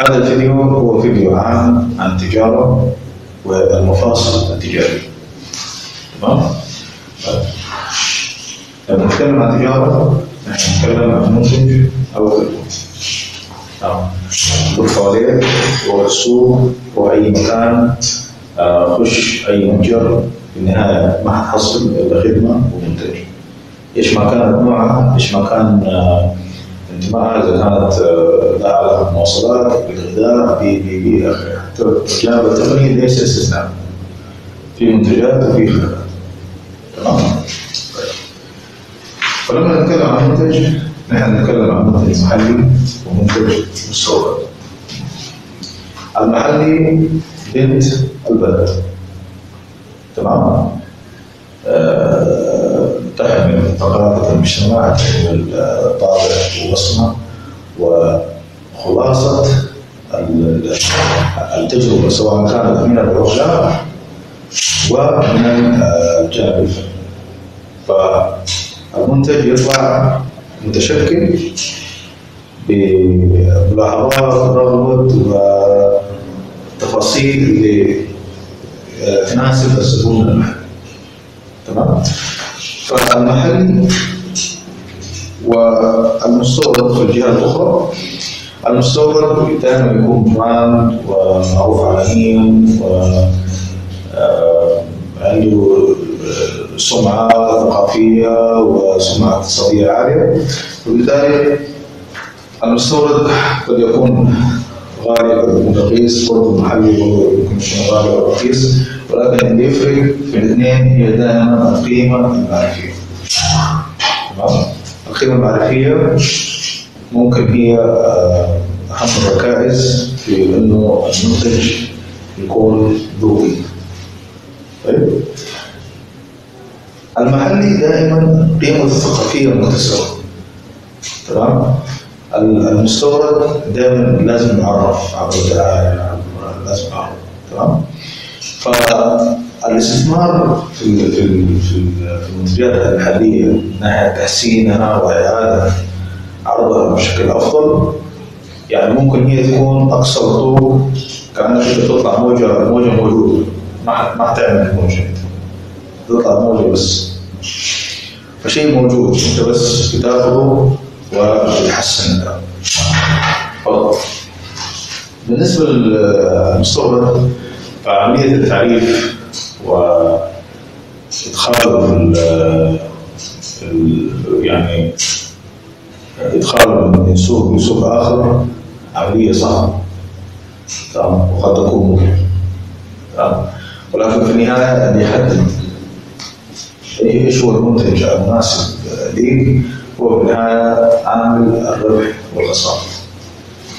هذا الفيديو هو فيديو عام عن التجارة والمفاصل التجارية. تمام؟ طيب. لما نتكلم عن تجارة نحن نتكلم عن منتج أو خدمة نعم. السوق هو أي مكان آه، خش أي متجر في النهاية ما حتحصل إلا خدمة ومنتج. إيش ما كانت نوعها إيش ما كان آه، لها علاقه بالمواصلات بالغذاء ب ب ب حتى الجانب التقني ليس استثناء. في منتجات وفي خدمات. تمام؟ طيب. فلما نتكلم عن منتج نحن نتكلم عن منتج محلي ومنتج مستورد. المحلي بنت البلد. تمام؟ آه، تحمل ثقافة المجتمع تحمل آه، طابع وبصمة وخلاصة ال- التجربة سواء كانت من العملاء ومن الجانب الفني. فالمنتج يطلع متشكل بملاحظات رغبة وتفاصيل اللي تناسب الزبون المحلي. تمام؟ فالمحلي والمستورد في الجهة الأخرى. المستورد دائما يكون براند ومعروف عالميا و آه، عنده سمعة ثقافية وسمعة اقتصادية عالية. وبالتالي المستورد قد يكون غالي أو يكون رخيص برضه المحلي برضه يكون غالي أو رخيص. ولكن اللي يفرق في الاثنين هي دائما القيمة المعرفية. تمام؟ القيمة المعرفية ممكن هي آه، أهم الركائز في إنه المنتج يكون ذو قيمه. طيب المحلي دائما قيمته الثقافية مكتسبه. تمام؟ المستورد دائما لازم يعرف عبر الدعاية عبر- لازم يعرف تمام؟ فالاستثمار في في ال- في ال- في المنتجات المحليه من ناحية تحسينها وإعادة عرضها بشكل أفضل يعني ممكن هي تكون أقصى رطوبه كانك تطلع موجة موجة موجودة. ما ما حتعمل موجة. تطلع موجة بس. فشيء موجود. أنت بس بتاخذه وتحسن بالنسبة للمستورد فعمليه التعريف وادخاله في ال- يعني ادخاله من سوق لسوق آخر عملية صعبه تمام وقد تكون مكلفه تمام. ولكن في النهاية اللي يحدد إيش هو المنتج المناسب ليك هو في النهاية عامل الربح والخسارة.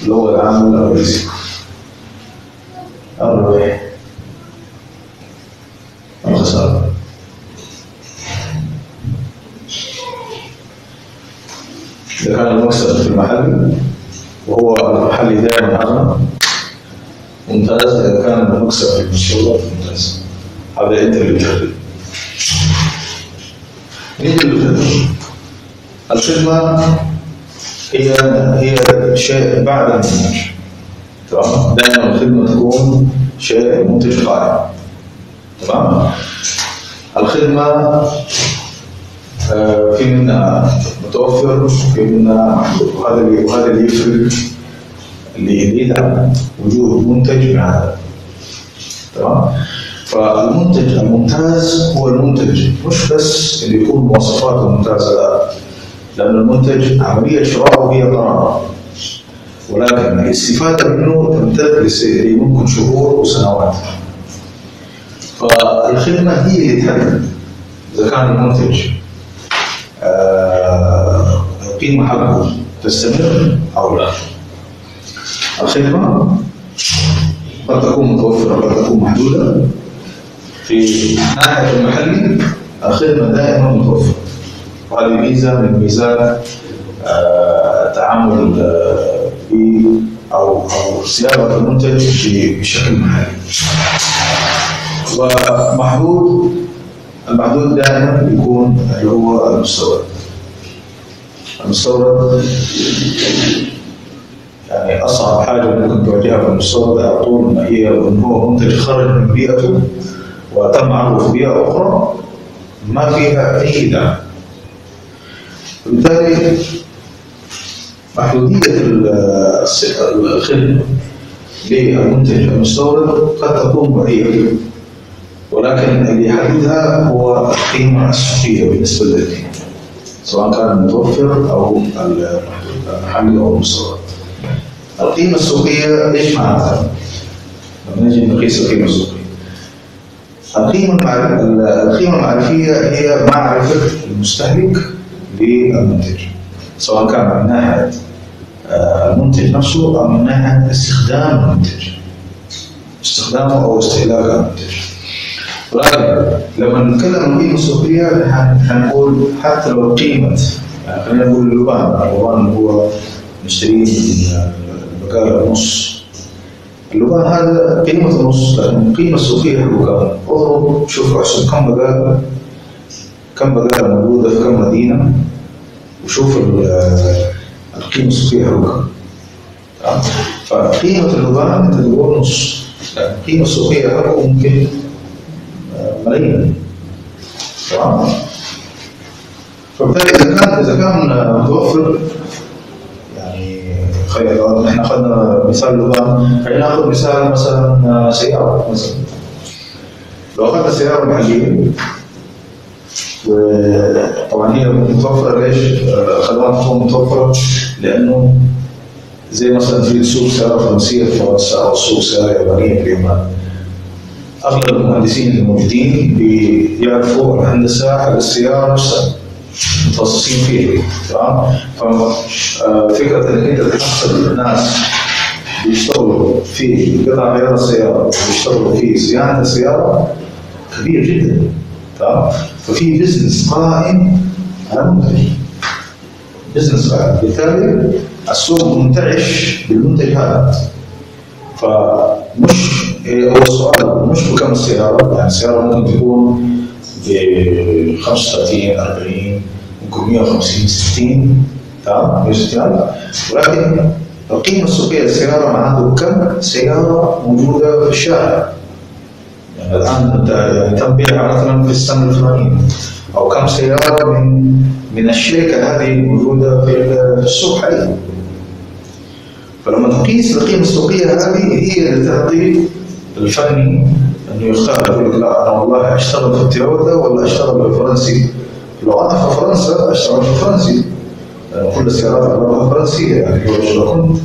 اللي هو العامل الرئيسي. الربح. والخساره إذا كان المكسب في المحل وهو المحلي دائما أغنى ممتاز. إذا كان المكسب في المستورد ممتاز. هذا أنت اللي بتحدد نيجي للخدمة الخدمة هي هي شيء بعد المنتج. تمام؟ دائما الخدمة تكون شيء المنتج قائم. تمام؟ الخدمة آه، في منها متوفر في محدود وهذا اللي وهذا اللي يفرق اللي يدعم وجود منتج مع هذا تمام؟ فالمنتج الممتاز هو المنتج مش بس اللي يكون مواصفاته ممتازة لا. لأن المنتج عملية شرائه هي قرار. ولكن الاستفاده منه تمتد لممكن شهور وسنوات. فالخدمة هي اللي تحدد إذا كان المنتج آه، القيمة حقه تستمر أو لا. الخدمة قد تكون متوفرة قد تكون محدودة. في ناحية المحلي الخدمة دائما متوفرة. وهذه ميزة من ميزات آه، التعامل آه، في أو أو صياغه المنتج ب- بشكل محلي. ومحدود المحدود دائما يكون اللي هو المستورد. المستورد يعني أصعب حاجة ممكن تواجهها في المستورد على طول إن هي إن هو منتج خرج من بيئته وتم عرضه في بيئة أخرى ما فيها أي دعم. وبالتالي محدودية الخدمة للمنتج المستورد قد تكون ضعيفة ولكن اللي يحددها هو القيمة السوقيه بالنسبة للاثنين سواء كان المتوفر أو المحلي أو المستورد. القيمة السوقية إيش معناتها؟ لما نجي نقيس القيمة السوقية. القيمة القيمة المعرفية هي معرفة المستهلك للمنتج سواء كان من ناحية المنتج نفسه أو من ناحية استخدام المنتج. استخدامه أو استهلاك المنتج. ولكن لما نتكلم عن القيمه السوقية حنقول حتى لو قيمة يعني خلينا نقول اللبان، اللبان هو نشتريه من البقاله نص اللبان هذا قيمته نص لكن القيمه السوقية حقه كم؟ اضرب شوف احسب كم بقاله كم بقاله موجودة في كم مدينة وشوف القيمة السوقية حقه كم. فقيمة اللبان انت تقول نص لكن القيمه السوقية حقه ممكن ملايين تمام فبالتالي إذا كان إذا كان متوفر يعني خير. إحنا اخذنا مثال لبان خلينا ناخذ مثال مثلا سيارة مثلا. لو أخذنا سيارة محلية وطبعا هي متوفرة ليش؟ خدمات تكون متوفرة لأنه زي مثلا في سوق سيارة فرنسية في فرنسا أو سوق سيارة يابانية في اليابان أغلب المهندسين الموجودين بيعرفوا الهندسه حق السياره نفسها متخصصين فيها تمام؟ ففكره إنك أنت تحصل الناس بيشتغلوا في قطع غيار السيارة بيشتغلوا في صيانه السيارة كبير جدا تمام؟ ففي بزنس قائم على منتج بزنس قائم. بالتالي السوق منتعش بالمنتج هذا. فمش هو السؤال مش بكم السيارة يعني السيارة ممكن تكون ب 35 40 ممكن 150 60 تمام؟ 160 ولكن القيمة السوقية للسيارة معناته كم سيارة موجودة في الشارع. يعني الآن تم بيعها مثلا في السنة الفلانية أو كم سيارة من من الشركة هذه موجودة في السوق حاليا. فلما تقيس القيمة السوقية هذه هي اللي تعطي الفني انه يختار. يقول لك لا أنا والله أشتغل في التويوتا ولا أشتغل بالفرنسي. لو أنا في فرنسا أشتغل في الفرنسي. كل السيارات اغلبها فرنسية يعني. لو كنت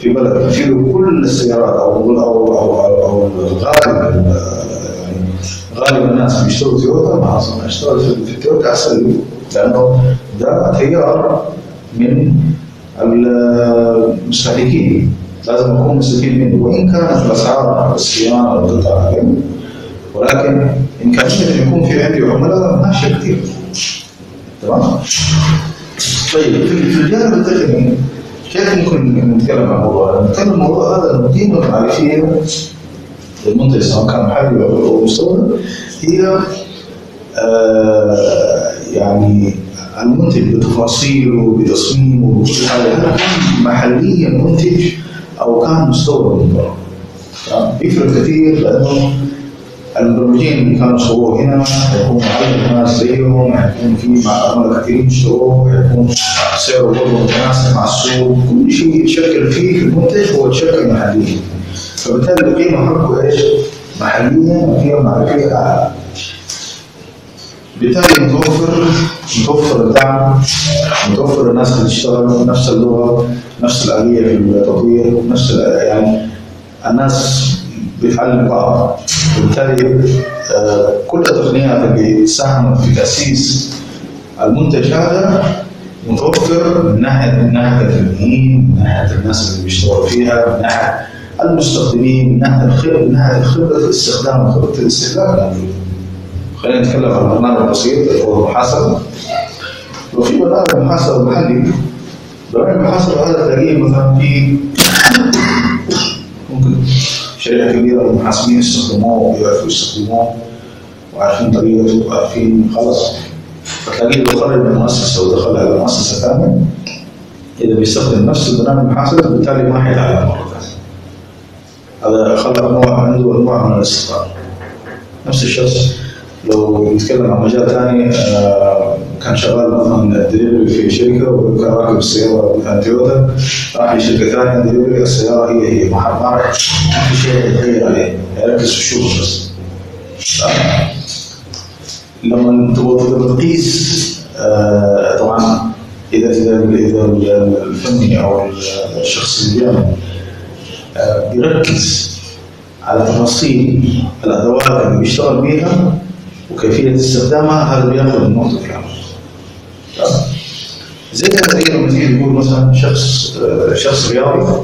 في بلد في كل السيارات أو أو أو أو, أو الغالب يعني غالب الناس بيشتروا تويوتا ما أصلا أشتغل في التويوتا أحسن لأنه ده تيار من المستهلكين لازم اكون مستفيد منه وإن كانت الأسعار الصيانه والقطع أقل ولكن امكانيه ان يكون في عندي عملاء ماشيه كثير تمام؟ طيب في الجانب التقني كيف ممكن نتكلم عن الموضوع؟ نتكلم عن الموضوع هذا القيمه المعرفيه للمنتج سواء كان محلي أو مستورد هي آه يعني المنتج بتفاصيله بتصميمه بكل حاجة. كان محليا منتج أو كان مستورد من برا. بيفرق كثير لأنه المبرمجين اللي كانوا سووه هنا حيكون عدد ناس زيهم حيكون في عملاء كثيرين يشتروه حيكون سعره برضه متناسب مع السوق. كل شيء يتشكل فيه في المنتج هو يتشكل محليا. فبالتالي القيمه حقه إيش؟ محليا وقيمة معرفيه أعلى. بالتالي متوفر متوفر الدعم متوفر الناس اللي تشتغل نفس اللغة نفس الاليه في التطوير نفس يعني الناس بتعلم بعض وبالتالي كل التقنيات اللي ساهمت في تأسيس المنتج هذا متوفر من ناحية من ناحية الفنيين من ناحية الناس اللي بيشتغلوا فيها من ناحية المستخدمين من ناحية الخبرة من ناحية خبرة الاستخدام وخبره الاستهلاك. خلينا نتكلم عن برنامج بسيط اللي هو المحاسبة. لو في برنامج محاسبه محلي برنامج المحاسبه هذا تلاقيه مثلا في ممكن شركة كبيرة المحاسبين يستخدموه ويعرفوا يستخدموه وعارفين طريقته وعارفين خلاص. فتلاقيه لو خرج من مؤسسه ودخل على مؤسسه ثانية إذا بيستخدم نفس البرنامج المحاسبه بالتالي ما حيتعلم مره ثانية هذا خلق نوع عنده نوع من الاستقرار. نفس الشخص. لو يتكلم عن مجال ثاني آه، كان شغال مثلا دليفري في شركة وكان راكب السيارة مثلا تويوتا. راح لشركة ثانية دليفري السيارة هي هي ما ما في شيء يتغير عليه يركز في الشغل بس. لما تبغى تقيس آه، طبعا إذا إذا اذا الفني أو الشخص اللي آه، بيركز على تفاصيل الأدوات اللي بيشتغل بيها وكيفية استخدامها هذا بياخذ النقطه كامله زي زي لما تيجي تقول مثلا شخص آه، شخص رياضي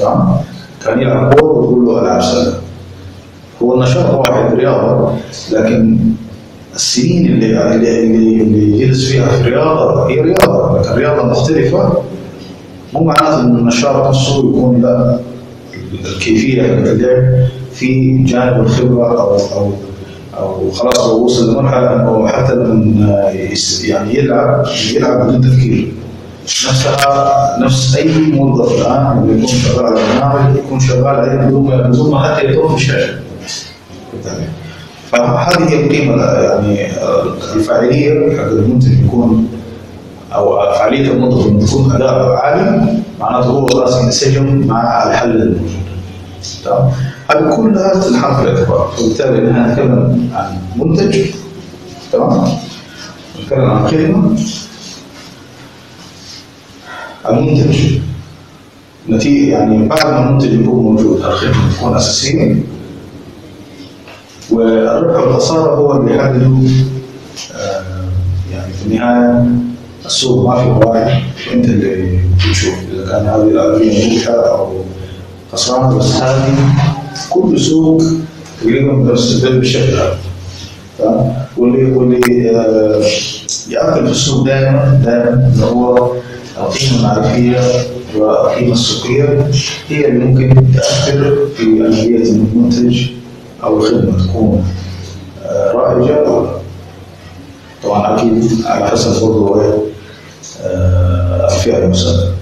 تمام؟ كان يلعب كورة وتقول له ألعب سلة. هو النشاط واحد رياضة لكن السنين اللي اللي اللي, اللي يجلس فيها في الرياضة هي رياضة لكن رياضة مختلفة. مو معناته إن النشاط نفسه يكون لا الكيفية اللعب في جانب الخبرة أو أو أو خلاص هو وصل لمرحلة انه حتى لما يس- يعني يلعب يلعب بدون تفكير. نفسها نفس أي موظف الآن اللي يكون شغال على برنامج يكون شغال عليه بدون ما بدون حتى يطوف الشاشة. فهذه هي القيمة يعني الفاعلية حق المنتج يكون أو فعاليه الموظف لما تكون أداء عالي معناته هو خلاص ينسجم مع الحل الموجود. تمام؟ هذه كلها تنحط في الاعتبار فبالتالي نحن نتكلم عن منتج؟ تمام. نتكلم عن خدمة. المنتج نتيجه يعني بعد ما المنتج يكون موجود الخدمة تكون أساسية. والربح والخسارة هو اللي يحدده آه، يعني في النهاية السوق ما في قواعد وانت اللي بتشوف إذا كان هذه العملية ناجحه أو خسرانه بس هذه كل سوق تقريبا بيستدل بالشكل هذا؟ واللي واللي آه، يأثر في السوق دائما دائما اللي هو القيمة المعرفية والقيمة السوقية هي اللي ممكن تأثر في عملية المنتج أو الخدمة تكون آه، رائجة أو. طبعا أكيد على حسب برضه آه، الفئه المستهدفه